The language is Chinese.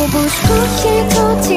我不是故意偷